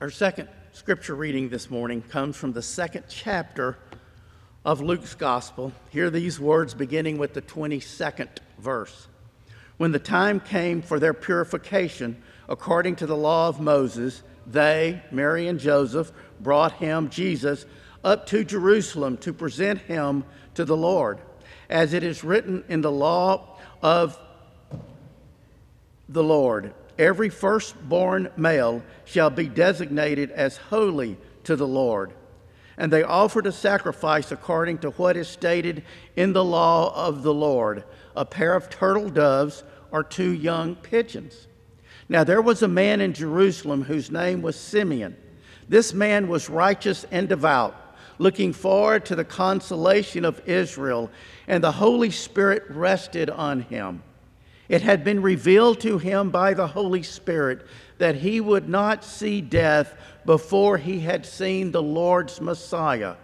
Our second scripture reading this morning comes from the second chapter of Luke's Gospel. Hear these words beginning with the 22nd verse. When the time came for their purification, according to the law of Moses, they, Mary and Joseph, brought him, Jesus, up to Jerusalem to present him to the Lord, as it is written in the law of the Lord. Every firstborn male shall be designated as holy to the Lord. And they offered a sacrifice according to what is stated in the law of the Lord a pair of turtle doves or two young pigeons. Now there was a man in Jerusalem whose name was Simeon. This man was righteous and devout, looking forward to the consolation of Israel, and the Holy Spirit rested on him. It had been revealed to him by the Holy Spirit that he would not see death before he had seen the Lord's Messiah.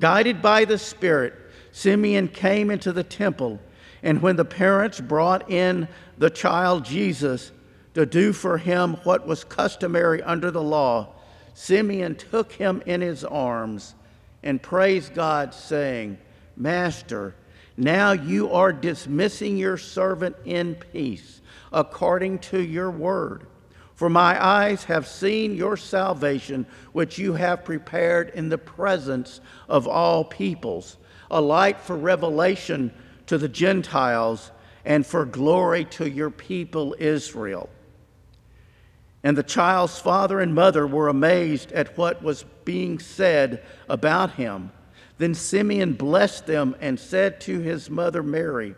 Guided by the Spirit, Simeon came into the temple, and when the parents brought in the child Jesus to do for him what was customary under the law, Simeon took him in his arms and praised God, saying, Master, now you are dismissing your servant in peace, according to your word. For my eyes have seen your salvation, which you have prepared in the presence of all peoples, a light for revelation to the Gentiles and for glory to your people Israel. And the child's father and mother were amazed at what was being said about him. Then Simeon blessed them and said to his mother Mary,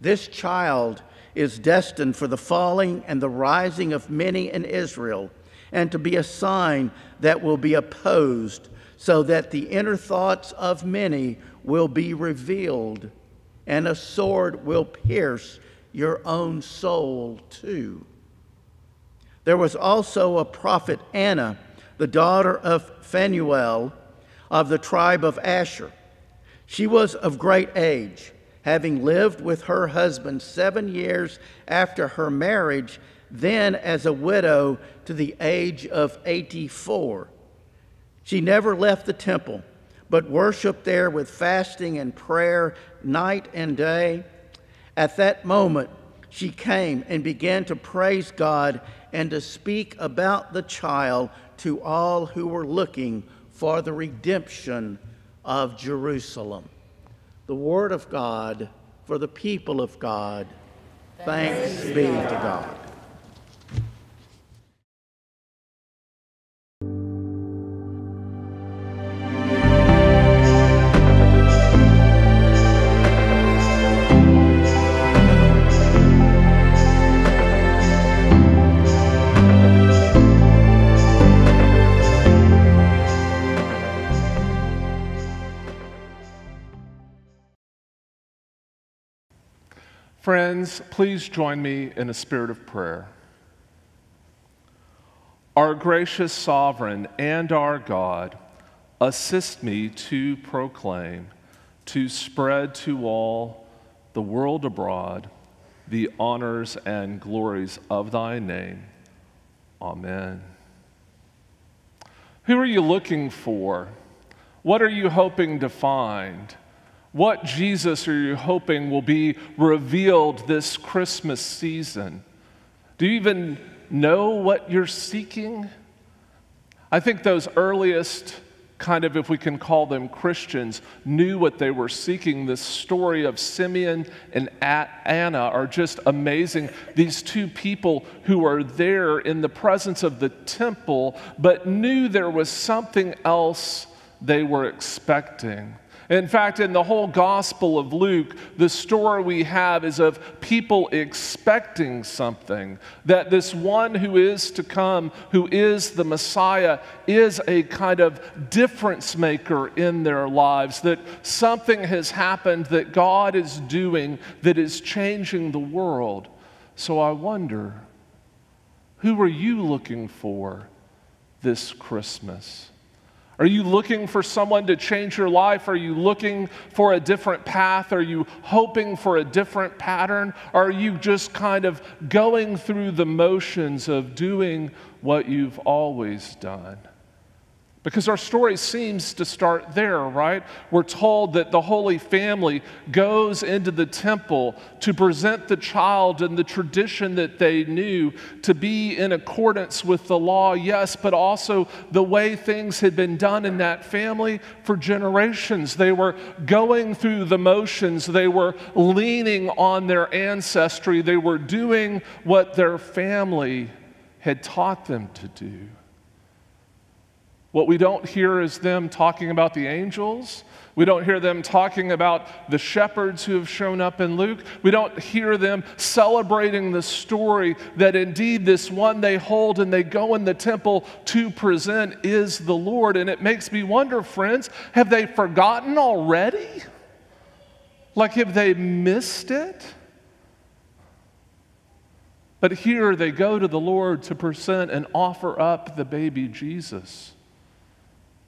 This child is destined for the falling and the rising of many in Israel, and to be a sign that will be opposed, so that the inner thoughts of many will be revealed, and a sword will pierce your own soul too. There was also a prophet Anna, the daughter of Phanuel of the tribe of Asher. She was of great age, having lived with her husband seven years after her marriage, then as a widow to the age of 84. She never left the temple, but worshiped there with fasting and prayer night and day. At that moment, she came and began to praise God and to speak about the child to all who were looking for the redemption of Jerusalem. The Word of God for the people of God. Thanks, Thanks be to God. Friends, please join me in a spirit of prayer. Our gracious sovereign and our God, assist me to proclaim, to spread to all the world abroad the honors and glories of thy name. Amen. Who are you looking for? What are you hoping to find? What Jesus are you hoping will be revealed this Christmas season? Do you even know what you're seeking? I think those earliest, kind of, if we can call them Christians, knew what they were seeking. This story of Simeon and Anna are just amazing. These two people who are there in the presence of the temple, but knew there was something else they were expecting. In fact, in the whole Gospel of Luke, the story we have is of people expecting something. That this one who is to come, who is the Messiah, is a kind of difference maker in their lives. That something has happened that God is doing that is changing the world. So I wonder who are you looking for this Christmas? Are you looking for someone to change your life? Are you looking for a different path? Are you hoping for a different pattern? Are you just kind of going through the motions of doing what you've always done? Because our story seems to start there, right? We're told that the Holy Family goes into the temple to present the child in the tradition that they knew to be in accordance with the law, yes, but also the way things had been done in that family for generations. They were going through the motions, they were leaning on their ancestry, they were doing what their family had taught them to do. What we don't hear is them talking about the angels. We don't hear them talking about the shepherds who have shown up in Luke. We don't hear them celebrating the story that indeed this one they hold and they go in the temple to present is the Lord. And it makes me wonder, friends, have they forgotten already? Like, have they missed it? But here they go to the Lord to present and offer up the baby Jesus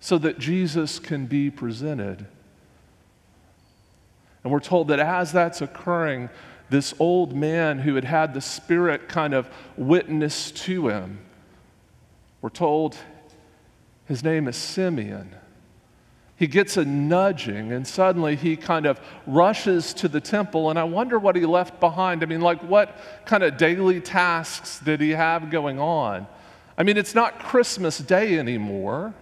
so that Jesus can be presented. And we're told that as that's occurring, this old man who had had the Spirit kind of witness to him, we're told his name is Simeon. He gets a nudging, and suddenly he kind of rushes to the temple. And I wonder what he left behind. I mean, like, what kind of daily tasks did he have going on? I mean, it's not Christmas Day anymore.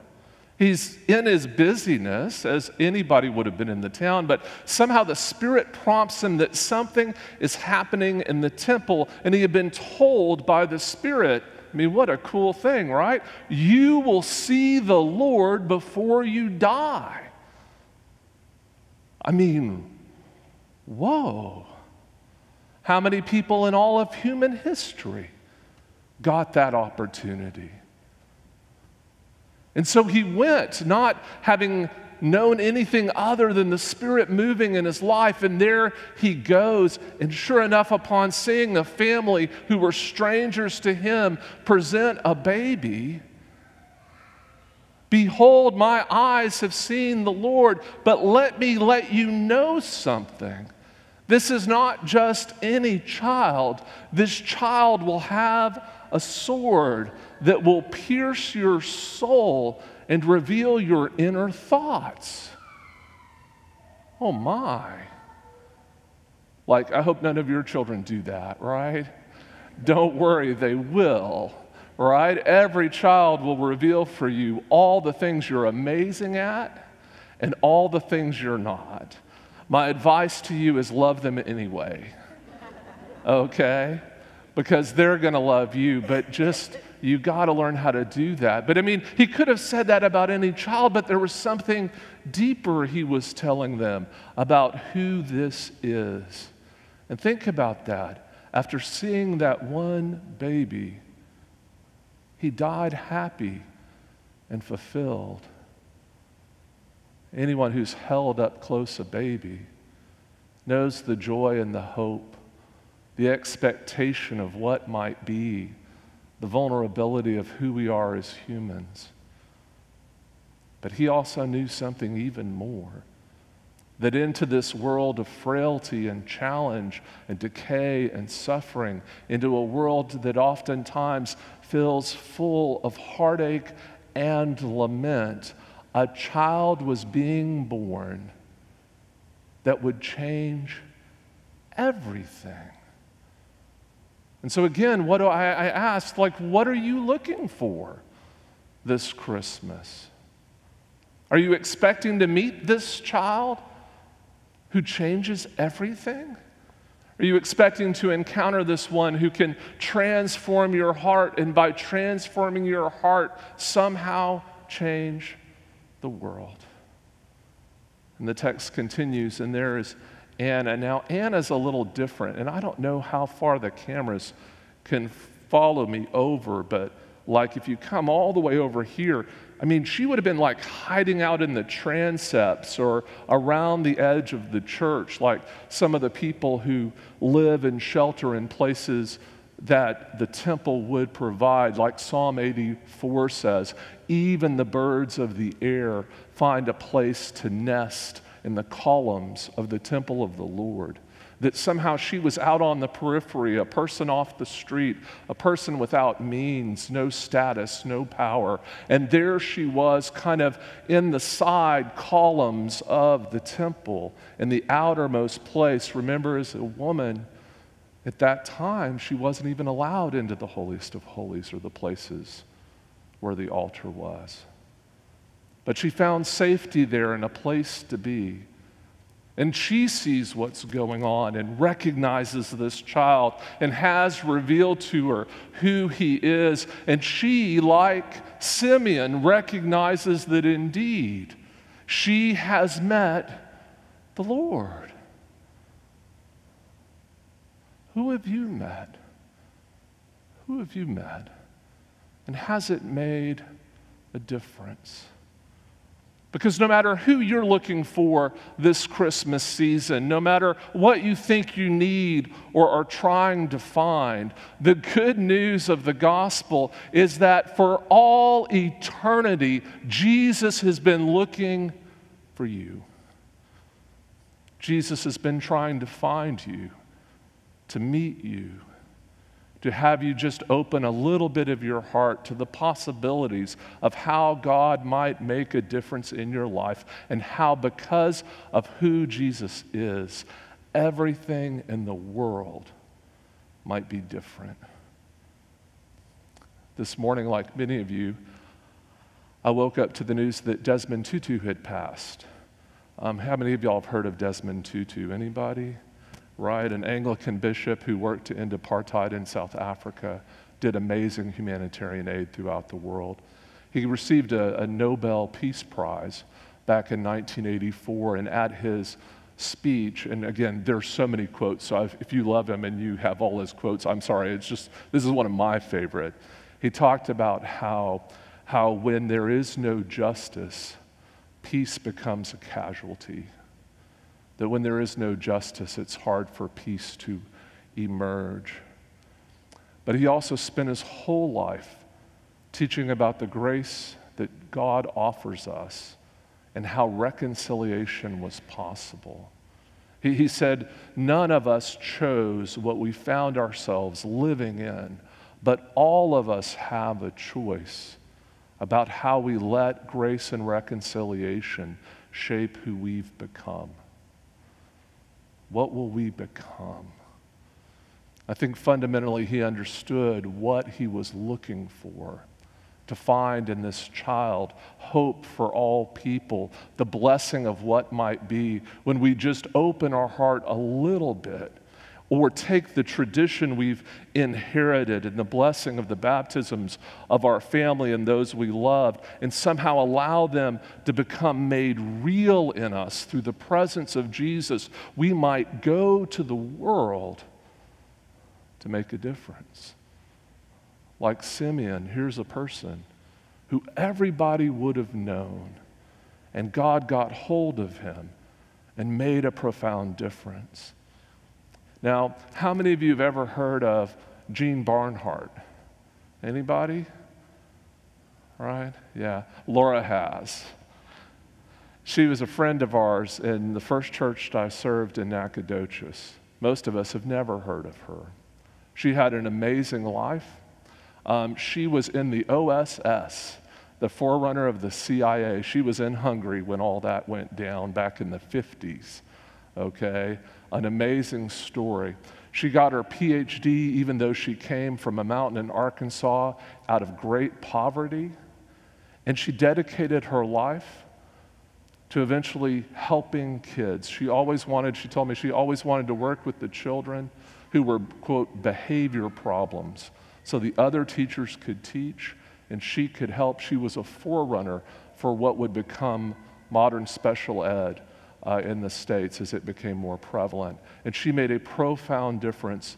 He's in his busyness, as anybody would have been in the town, but somehow the Spirit prompts him that something is happening in the temple, and he had been told by the Spirit. I mean, what a cool thing, right? You will see the Lord before you die. I mean, whoa. How many people in all of human history got that opportunity? And so he went, not having known anything other than the Spirit moving in his life. And there he goes. And sure enough, upon seeing a family who were strangers to him present a baby, Behold, my eyes have seen the Lord, but let me let you know something. This is not just any child. This child will have a sword that will pierce your soul and reveal your inner thoughts. Oh my. Like, I hope none of your children do that, right? Don't worry, they will, right? Every child will reveal for you all the things you're amazing at and all the things you're not. My advice to you is love them anyway, okay? Because they're gonna love you, but just you got to learn how to do that. But I mean, he could have said that about any child, but there was something deeper he was telling them about who this is. And think about that. After seeing that one baby, he died happy and fulfilled. Anyone who's held up close a baby knows the joy and the hope, the expectation of what might be the vulnerability of who we are as humans. But he also knew something even more that into this world of frailty and challenge and decay and suffering, into a world that oftentimes feels full of heartache and lament, a child was being born that would change everything. And so, again, what do I, I asked, like, what are you looking for this Christmas? Are you expecting to meet this child who changes everything? Are you expecting to encounter this one who can transform your heart and by transforming your heart somehow change the world? And the text continues, and there is Anna. Now, Anna's a little different, and I don't know how far the cameras can follow me over, but like if you come all the way over here, I mean, she would have been like hiding out in the transepts or around the edge of the church, like some of the people who live and shelter in places that the temple would provide. Like Psalm 84 says, even the birds of the air find a place to nest in the columns of the temple of the Lord. That somehow she was out on the periphery, a person off the street, a person without means, no status, no power. And there she was, kind of in the side columns of the temple, in the outermost place. Remember, as a woman, at that time, she wasn't even allowed into the holiest of holies or the places where the altar was. But she found safety there and a place to be. And she sees what's going on and recognizes this child and has revealed to her who he is. And she, like Simeon, recognizes that indeed she has met the Lord. Who have you met? Who have you met? And has it made a difference? Because no matter who you're looking for this Christmas season, no matter what you think you need or are trying to find, the good news of the gospel is that for all eternity, Jesus has been looking for you. Jesus has been trying to find you to meet you, to have you just open a little bit of your heart to the possibilities of how God might make a difference in your life and how, because of who Jesus is, everything in the world might be different. This morning, like many of you, I woke up to the news that Desmond Tutu had passed. Um, how many of y'all have heard of Desmond Tutu? Anybody? Right? An Anglican bishop who worked to end apartheid in South Africa, did amazing humanitarian aid throughout the world. He received a, a Nobel Peace Prize back in 1984, and at his speech, and again, there's so many quotes, so if you love him and you have all his quotes, I'm sorry, it's just, this is one of my favorite. He talked about how, how when there is no justice, peace becomes a casualty that when there is no justice, it's hard for peace to emerge. But he also spent his whole life teaching about the grace that God offers us and how reconciliation was possible. He, he said, None of us chose what we found ourselves living in, but all of us have a choice about how we let grace and reconciliation shape who we've become. What will we become? I think fundamentally he understood what he was looking for to find in this child hope for all people, the blessing of what might be when we just open our heart a little bit or take the tradition we've inherited and the blessing of the baptisms of our family and those we loved and somehow allow them to become made real in us through the presence of Jesus, we might go to the world to make a difference. Like Simeon, here's a person who everybody would have known, and God got hold of him and made a profound difference. Now, how many of you have ever heard of Jean Barnhart? Anybody? Right? Yeah. Laura has. She was a friend of ours in the first church I served in Nacogdoches. Most of us have never heard of her. She had an amazing life. Um, she was in the OSS, the forerunner of the CIA. She was in Hungary when all that went down back in the 50s. Okay? an amazing story. She got her PhD even though she came from a mountain in Arkansas out of great poverty. And she dedicated her life to eventually helping kids. She always wanted, she told me, she always wanted to work with the children who were, quote, behavior problems so the other teachers could teach and she could help. She was a forerunner for what would become modern special ed uh, in the States as it became more prevalent. And she made a profound difference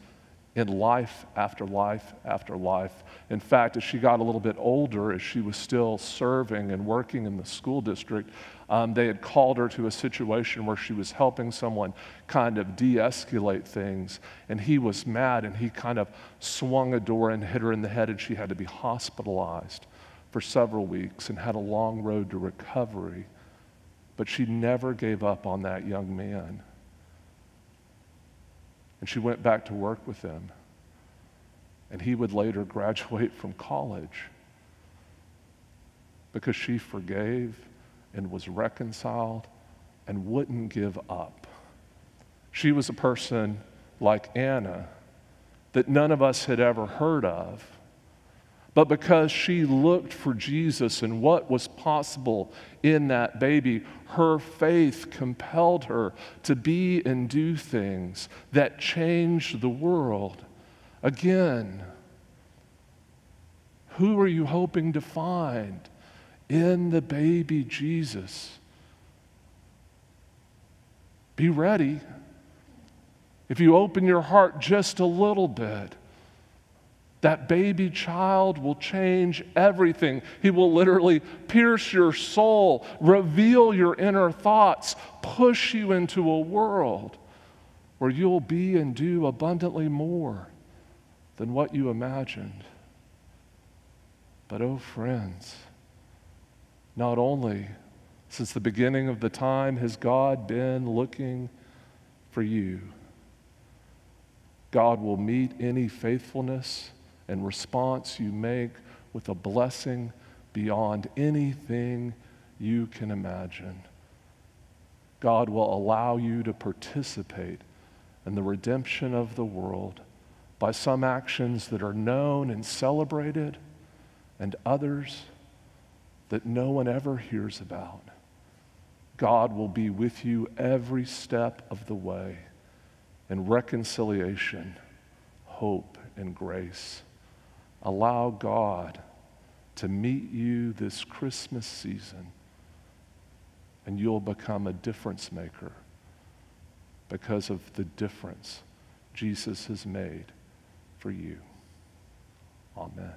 in life after life after life. In fact, as she got a little bit older, as she was still serving and working in the school district, um, they had called her to a situation where she was helping someone kind of de escalate things. And he was mad and he kind of swung a door and hit her in the head, and she had to be hospitalized for several weeks and had a long road to recovery. But she never gave up on that young man. And she went back to work with him. And he would later graduate from college because she forgave and was reconciled and wouldn't give up. She was a person like Anna that none of us had ever heard of but because she looked for Jesus and what was possible in that baby, her faith compelled her to be and do things that changed the world. Again, who are you hoping to find in the baby Jesus? Be ready. If you open your heart just a little bit, that baby child will change everything. He will literally pierce your soul, reveal your inner thoughts, push you into a world where you'll be and do abundantly more than what you imagined. But, oh, friends, not only since the beginning of the time has God been looking for you, God will meet any faithfulness and response you make with a blessing beyond anything you can imagine. God will allow you to participate in the redemption of the world by some actions that are known and celebrated, and others that no one ever hears about. God will be with you every step of the way in reconciliation, hope, and grace. Allow God to meet you this Christmas season, and you'll become a difference maker because of the difference Jesus has made for you. Amen.